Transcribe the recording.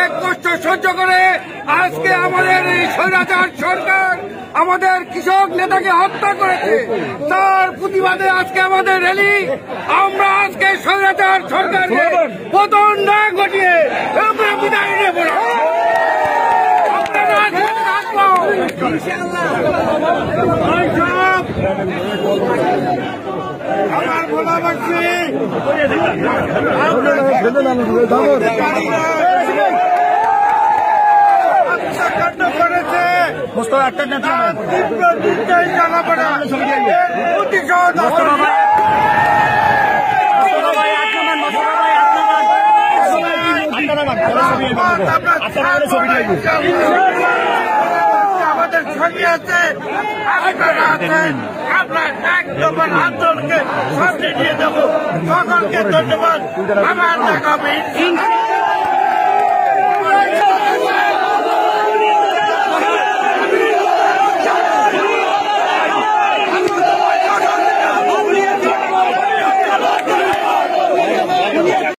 অনেক কষ্ট সহ্য করে আজকে আমাদের এই স্বৈরাচার সরকার আমাদের কৃষক নেতাকে হত্যা করেছে। তার প্রতিবাদে আজকে আমাদের র্যালি। আমরা আজকে স্বৈরাচার সরকার পতন না ঘটিয়ে আমরা বিদায় নেব। আমার ভোলা বাড়ছে জানাবেন প্রতিশোধ আমাদের সঙ্গে আছে। আপনারা আছেন আমরা এক নম্বর আন্দোলনকে সামনে নিয়ে যাব। সকলকে ধন্যবাদ। আমার